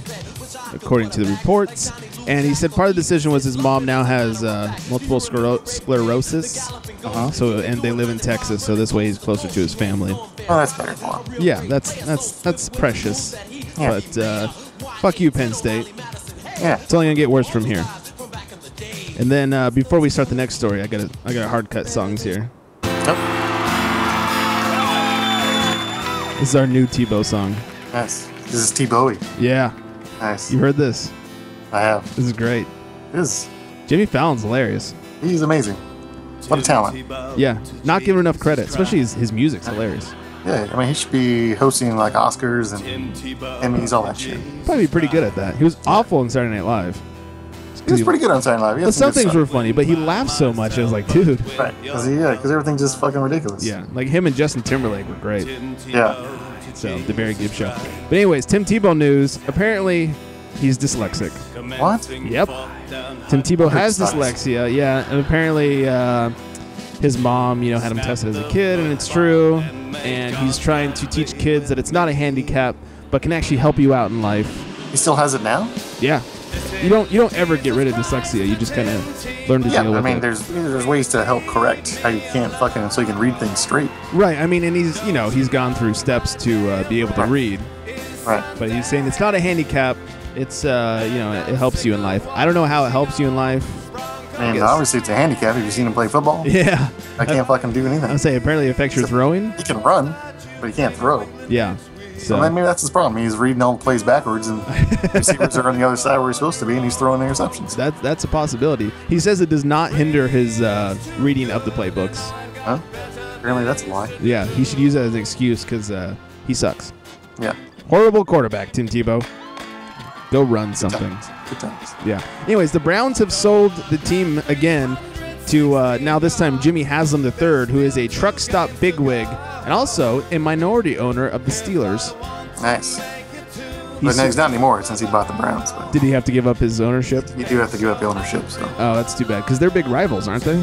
according to the reports. And he said part of the decision was his mom now has uh, multiple sclero- sclerosis. Uh-huh. So and they live in Texas, so this way he's closer to his family. Oh, that's better for him. Yeah, that's that's that's precious. Yeah. But uh, fuck you, Penn State. Yeah. It's only gonna get worse from here. And then uh, before we start the next story, I got a I got a hard cut songs here. This is our new Tebow song. Nice. This is Tebowie. Yeah, Nice. you heard this. I have. This is great. It is. Jimmy Fallon's hilarious. He's amazing. What a talent. Yeah, not given enough credit, especially his, his music's hilarious. Yeah, I mean, he should be hosting like Oscars and Emmys, all that shit. Probably pretty good at that. He was awful on Saturday Night Live. He was pretty good on Saturday Night Live. He had Well, some good things stuff. were funny, but he laughed so much. I was like, dude. Right. Because yeah, because everything's just fucking ridiculous. Yeah, like him and Justin Timberlake were great. Yeah. So the Barry Gibb show. But anyways, Tim Tebow news. Apparently, he's dyslexic. What? Yep. Tim Tebow has dyslexia. Yeah, and apparently uh, his mom, you know, had him tested as a kid, and it's true. And he's trying to teach kids that it's not a handicap, but can actually help you out in life. He still has it now? Yeah. You don't you don't ever get rid of dyslexia. You just kind of learn to Yeah, deal with it. I mean, it. there's there's ways to help correct how you can't fucking so you can read things straight. Right. I mean, and he's you know he's gone through steps to uh, be able to Right. read. Right. But he's saying it's not a handicap. It's uh you know it helps you in life. I don't know how it helps you in life. I mean, obviously it's a handicap. Have you seen him play football? Yeah. I can't fucking do anything. I'll say apparently it affects your throwing. He can run, but he can't throw. Yeah. So So maybe that's his problem. He's reading all the plays backwards, and receivers are on the other side where he's supposed to be, and he's throwing interceptions. that that's a possibility. He says it does not hinder his uh, reading of the playbooks. Huh? Apparently that's a lie. Yeah, he should use that as an excuse because uh, he sucks. Yeah. Horrible quarterback, Tim Tebow. Go run something. Good Good times. Yeah. Anyways, the Browns have sold the team again to uh, now this time Jimmy Haslam III, who is a truck stop bigwig and also a minority owner of the Steelers. Nice. He's- but no, he's not anymore since he bought the Browns. But Did he have to give up his ownership? you do have to give up the ownership. So, Oh, that's too bad because they're big rivals, aren't they?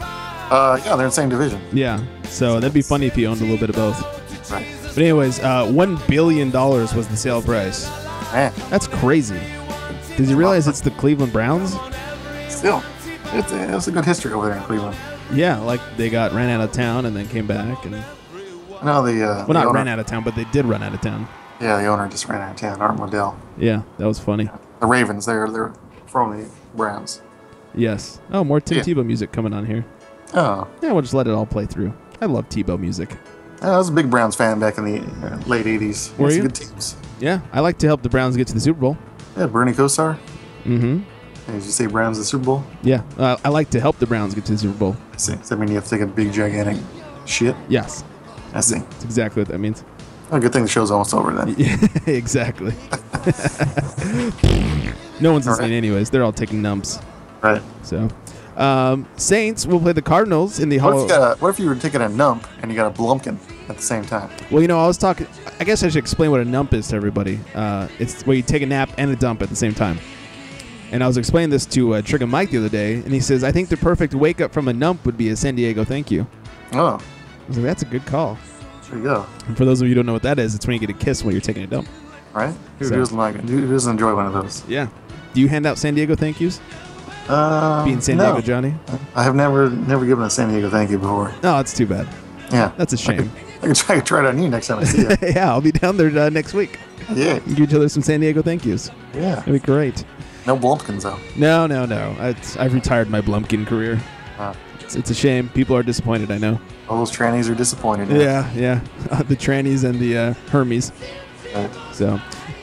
uh, yeah, they're in the same division. Yeah. So that'd be funny if he owned a little bit of both. Right. But anyways, uh, one billion dollars was the sale price. Man, That's crazy. Did you realize it's the Cleveland Browns? still, it's a, it's a good history over there in Cleveland. Yeah, like they got ran out of town and then came back and No, the uh, well, the not owner, ran out of town, but they did run out of town. Yeah, the owner just ran out of town. Art Modell. Yeah, that was funny. The Ravens. They're they're from the Browns. Yes. Oh, more Tim Yeah. Tebow music coming on here. Oh, Yeah, we'll just let it all play through. I love Tebow music. I was a big Browns fan back in the uh, late '80s. Were you? Good teams. Yeah, I like to help the Browns get to the Super Bowl. Yeah, Bernie Kosar. Mm-hmm. Did you say Browns the Super Bowl? Yeah, uh, I like to help the Browns get to the Super Bowl. I see. Does that mean you have to take a big gigantic shit? Yes, I see. that's exactly what that means. Oh, good thing the show's almost over then. Yeah, exactly. no one's listening, right. anyways. They're all taking numps. Right. So, um, Saints will play the Cardinals in the What if, you got a, what if you were taking a nump and you got a Blumpkin at the same time? Well, you know, I was talking. I guess I should explain what a nump is to everybody. Uh, it's where you take a nap and a dump at the same time. And I was explaining this to uh, Trigger Mike the other day, and he says, "I think the perfect wake up from a nump would be a San Diego thank you." Oh, I was like, "That's a good call." there you go. And for those of you who don't know what that is, it's when you get a kiss while you're taking a dump. Right? Who So- doesn't like it? Who doesn't enjoy one of those? Yeah. Do you hand out San Diego thank yous? Uh, Being San no. Diego Johnny? I have never never given a San Diego thank you before. No, that's too bad. Yeah, That's a shame. I can try to try it on you next time I see you. yeah, I'll be down there uh, next week. yeah, Give each other some San Diego thank yous. yeah. That'd be great. No Blumpkins though. No, no, no. It's, I've retired my Blumpkin career. Wow. It's, it's a shame. People are disappointed. I know. All those trannies are disappointed. now. Yeah, yeah. the trannies and the uh, Hermes. Right. So,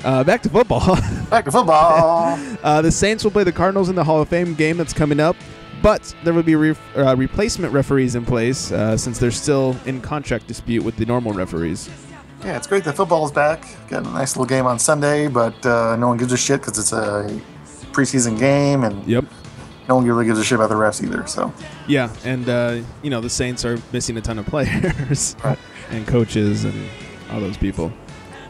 uh, back to football. Back to football. uh, the Saints will play the Cardinals in the Hall of Fame game that's coming up, but there will be re- uh, replacement referees in place uh, since they're still in contract dispute with the normal referees. yeah, it's great that football's back. Got a nice little game on Sunday, but uh, no one gives a shit because it's a preseason game, and Yep. no one really gives a shit about the refs either. So Yeah, and uh, you know the Saints are missing a ton of players Right. and coaches and all those people.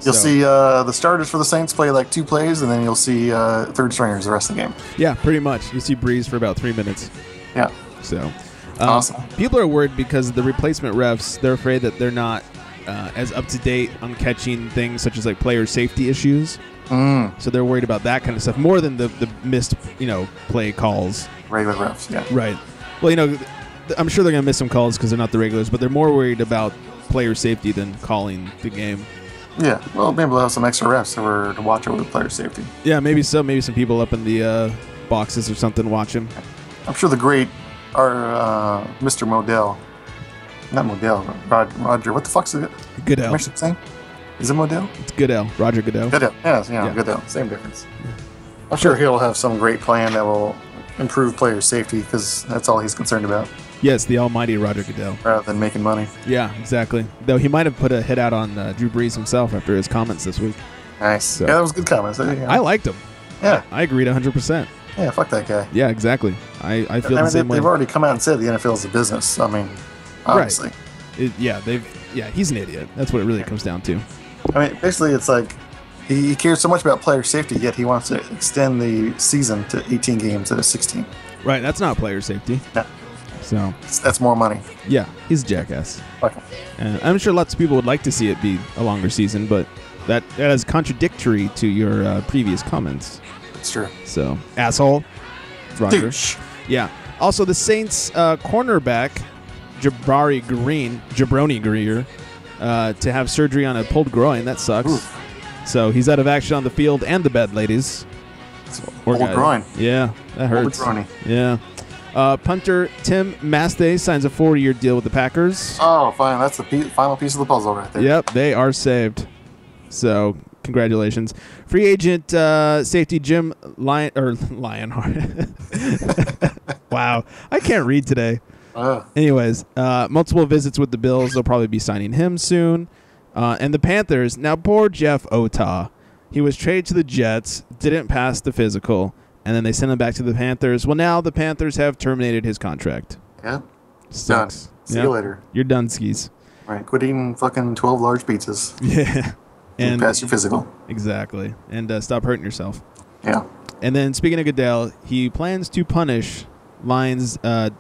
You'll So- see uh, the starters for the Saints play like two plays, and then you'll see uh, third stringers the rest of the game. Yeah, pretty much. You see Brees for about three minutes. Yeah, So, um, Awesome. People are worried because the replacement refs, they're afraid that they're not uh, as up to date on catching things such as like player safety issues. mm, So they're worried about that kind of stuff more than the, the missed, you know, play calls. regular refs. Yeah, Right. Well, you know, th- I'm sure they're going to miss some calls because they're not the regulars, but they're more worried about player safety than calling the game. Yeah. Well, maybe we'll have some extra refs over to watch over the player safety. Yeah, maybe so. Maybe some people up in the uh, boxes or something watch watching. I'm sure the great our uh, Mr. Modell, not Modell, Rod, Roger. What the fuck's it? Goodell. Am I saying? Is it Modell? It's Goodell. Roger Goodell. Goodell. Yes, yeah, Yeah. Goodell. Same difference. I'm sure he'll have some great plan that will improve player safety because that's all he's concerned about, Yes, the almighty Roger Goodell. rather than making money. Yeah, exactly. Though he might have put a hit out on uh, Drew Brees himself after his comments this week. Nice. So- Yeah, that was good comments. Yeah. I liked him. yeah, I agreed 100%. yeah. Fuck that guy. Yeah, exactly. I, I I feel mean, the they, same way. they've already come out and said the NFL is a business. I mean, obviously. It- yeah, they've. Yeah, he's an idiot. That's what it really comes down to. I mean, basically, it's like he, he cares so much about player safety, yet he wants to extend the season to 18 games instead of 16. Right, that's not player safety. No, So, that's- that's more money. yeah, he's a jackass. Him. And I'm sure lots of people would like to see it be a longer season, but that, that is contradictory to your uh, previous comments. It's true. So, asshole. Roger. Douche. Yeah. Also, the Saints uh, cornerback, Jabari Green, Jabroni Greer, uh, to have surgery on a pulled groin. That sucks. So he's out of action on the field and the bed, ladies. Pulled groin. Yeah, that hurts. Yeah. Uh, punter Tim Masthay signs a four-year deal with the Packers. Oh, fine. That's the pe- final piece of the puzzle right there. Yep, they are saved. So congratulations, free agent uh, safety Jim Lion or Lionheart. wow, I can't read today. Uh, Anyways, uh, multiple visits with the Bills. They'll probably be signing him soon. Uh, and the Panthers. Now, poor Jeff Otah. He was traded to the Jets. didn't pass the physical, and then they sent him back to the Panthers. Well, now the Panthers have terminated his contract. Yeah. Sucks. See you later. You're done, skis. Right. Quit eating fucking 12 large pizzas. Yeah. And pass your physical. exactly, and uh, stop hurting yourself. Yeah. And then speaking of Goodell, he plans to punish Lions uh,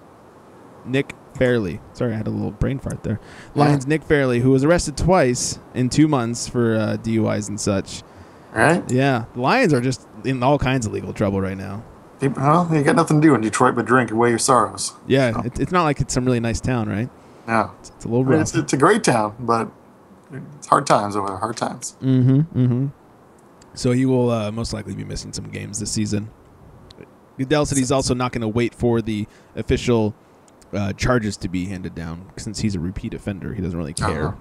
Nick Fairley. Sorry, I had a little brain fart there. Lions Nick Fairley, who was arrested twice in two months for uh, DUIs and such. Right? Yeah, the Lions are just in all kinds of legal trouble right now. Well, you got nothing to do in Detroit but drink away your sorrows. Yeah, it, it's not like it's some really nice town, right? Yeah. It's, it's a little I mean, rough. it's, it's a great town, but it's hard times over there. Hard times. Mm-hmm. Mm-hmm. So he will uh, most likely be missing some games this season. Goodell said he's also not going to wait for the official uh, charges to be handed down since he's a repeat offender. He doesn't really care. Uh-huh.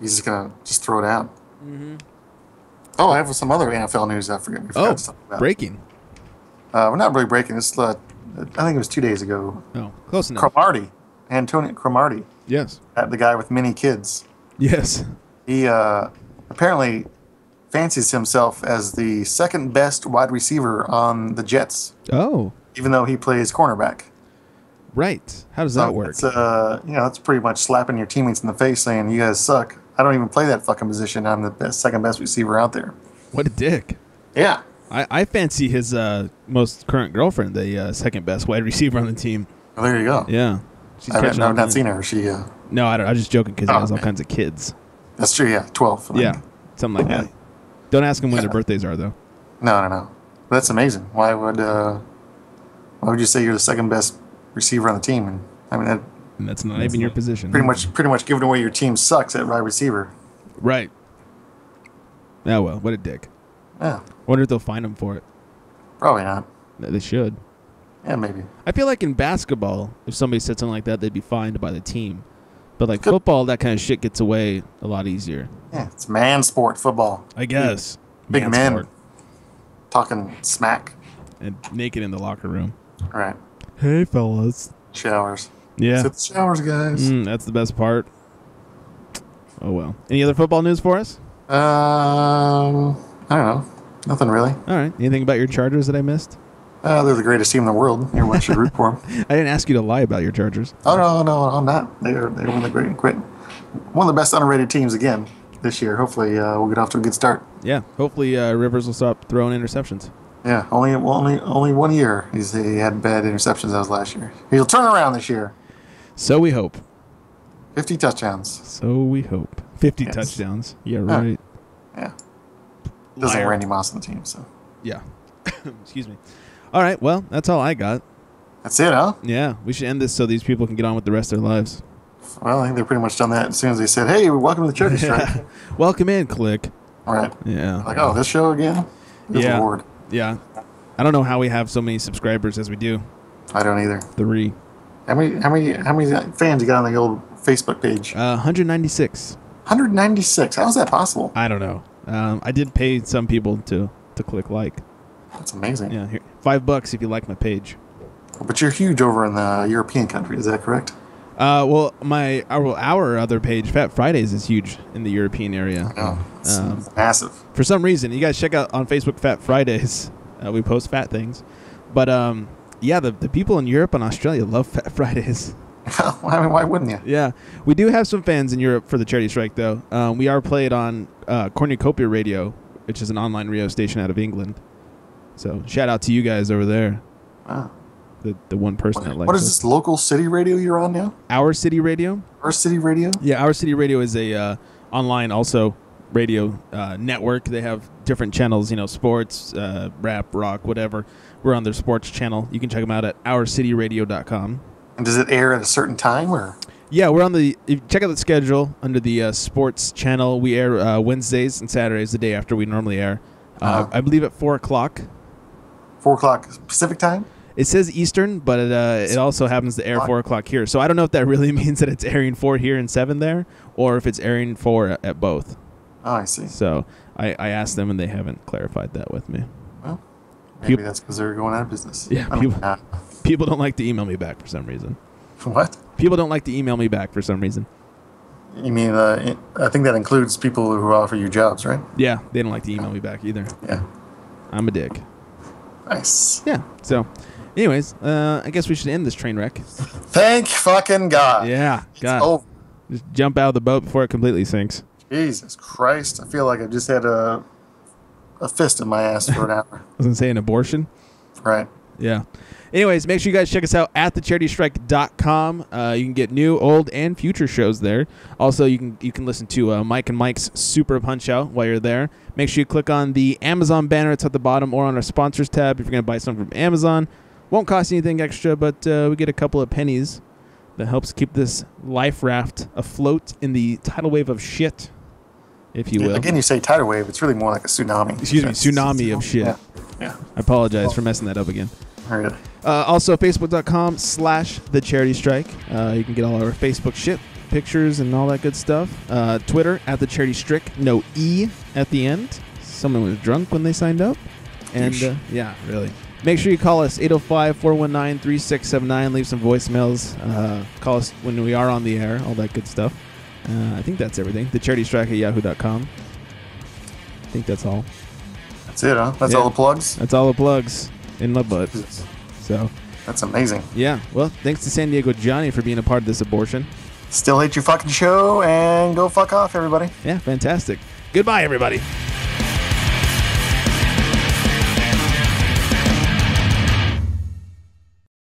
He's just gonna just throw it out. Mm-hmm. Oh, I have some other NFL news. I forget. We forgot Oh, about. breaking. Uh, we're not really breaking. This uh, I think it was two days ago. Oh, close enough. Cromartie, Antonio Cromartie, Yes. the guy with many kids. Yes. He uh, apparently fancies himself as the second best wide receiver on the Jets, Oh, even though he plays cornerback. right. How does that So work? It's, uh, you know, it's pretty much slapping your teammates in the face, saying you guys suck. I don't even play that fucking position. I'm the best, second best receiver out there. What a dick. Yeah. I, I fancy his uh, most current girlfriend the uh, second best wide receiver on the team. Well, there you go. Yeah. She's I I've not to seen her. She. Uh, No, I don't, I'm just joking because he Oh, has all man. kinds of kids. that's true. Yeah, twelve. Like, Yeah, something like Yeah. that. Don't ask him when their birthdays are, though. No, no, no. That's amazing. Why would uh, why would you say you're the second best receiver on the team? And I mean, that And that's not even your position. pretty much pretty much giving away your team sucks at wide receiver. Right. Oh, well, what a dick. Yeah, wonder if they'll find him for it. probably not. They should. Yeah, maybe. I feel like in basketball, if somebody said something like that, they'd be fined by the team. But like football, that kind of shit gets away a lot easier. Yeah, it's man sport football. I guess. Big Man men sport. talking smack. And naked in the locker room. Right. Hey, fellas. Showers. Yeah. Sit the showers, guys. Mm, that's the best part. Oh, well. Any other football news for us? Um, I don't know. Nothing really. All right. Anything about your Chargers that I missed? Uh, they're the greatest team in the world. Everyone should root for them. I didn't ask you to lie about your Chargers. Oh no, no, I'm not. They're they're one of the great, great, one of the best underrated teams again this year. Hopefully, uh, we'll get off to a good start. Yeah. Hopefully, uh, Rivers will stop throwing interceptions. Yeah, only only only one year he's he had bad interceptions. That was last year. He'll turn around this year. So we hope. Fifty touchdowns. So we hope. 50 Yes. touchdowns. Yeah, right. Yeah. Doesn't Liar. have Randy Moss on the team, so Yeah. Excuse me. All right. Well, that's all I got. that's it, huh? Yeah. We should end this so these people can get on with the rest of their lives. Well, I think they're pretty much done that as soon as they said, "Hey, welcome to the Turkey Strike." Welcome in, Click. All right. Yeah. Like, oh, this show again? Good Yeah. Yeah. I don't know how we have so many subscribers as we do. I don't either. Three. How many how many how many fans you got on the old Facebook page? Uh, 196. 196. How is that possible? I don't know. Um, I did pay some people to, to click like. That's amazing. Yeah. Here, five bucks if you like my page. But you're huge over in the European country. Is that correct? Uh, well, my our, our other page, Fat Fridays, is huge in the European area. No, it's Um, massive. for some reason, you guys check out on Facebook Fat Fridays. Uh, we post fat things, but um, yeah, the, the people in Europe and Australia love Fat Fridays. I mean, why wouldn't you? Yeah, we do have some fans in Europe for the charity strike, though. Um, we are played on uh, Cornucopia Radio, which is an online radio station out of England. So shout out to you guys over there. Wow. The the one person that likes What is us. this local city radio you're on now? Our City Radio. Our city radio? Yeah, Our City Radio is a uh, online also radio uh, network. They have different channels, you know, sports, uh, rap, rock, whatever. We're on their sports channel. You can check them out at ourcityradio.com. And does it air at a certain time or? Yeah, we're on the. Check out the schedule under the uh, sports channel. We air uh, Wednesdays and Saturdays, the day after we normally air. Uh, Uh-huh. I believe at four o'clock. Four o'clock Pacific time? It says Eastern, but it, uh, it also happens to air four o'clock here. So I don't know if that really means that it's airing four here and seven there, or if it's airing four at, at both. Oh, I see. So I, I asked them, and they haven't clarified that with me. Maybe Peop- that's because they're going out of business. Yeah, people- People don't like to email me back for some reason. For what? People don't like to email me back for some reason. You mean, uh, I think that includes people who offer you jobs, right? Yeah, they don't like to email me back either. Yeah. I'm a dick. Nice. Yeah. So, anyways, uh, I guess we should end this train wreck. Thank fucking God. Yeah. God. Oh, Just jump out of the boat before it completely sinks. Jesus Christ. I feel like I just had a, a fist in my ass for an hour. I was gonna say an abortion. Right. Yeah. Anyways, make sure you guys check us out at thecharitystrike.com. Uh, you can get new, old, and future shows there. Also, you can you can listen to uh, Mike and Mike's Super Punch Out while you're there. Make sure you click on the Amazon banner. It's at the bottom, or on our sponsors tab if you're gonna buy something from Amazon. Won't cost you anything extra, but uh, we get a couple of pennies that helps keep this life raft afloat in the tidal wave of shit, if you will. Again, you say tidal wave. It's really more like a tsunami. Excuse me, tsunami of shit. Yeah. Yeah. I apologize for messing that up again. Uh, also, facebook.com slash the charity strike. Uh, you can get all our Facebook shit, pictures, and all that good stuff. Uh, Twitter at the charity strike, no E at the end. Someone was drunk when they signed up. And uh, yeah, really. Make sure you call us 805 419 3679. Leave some voicemails. Uh, call us when we are on the air, all that good stuff. Uh, I think that's everything. The charity strike at yahoo.com. I think that's all. That's it, huh? That's Yeah. all the plugs? That's all the plugs in my butt. So That's amazing. yeah, well, thanks to San Diego Johnny for being a part of this abortion. Still hate your fucking show and go fuck off, everybody. Yeah, fantastic. Goodbye, everybody.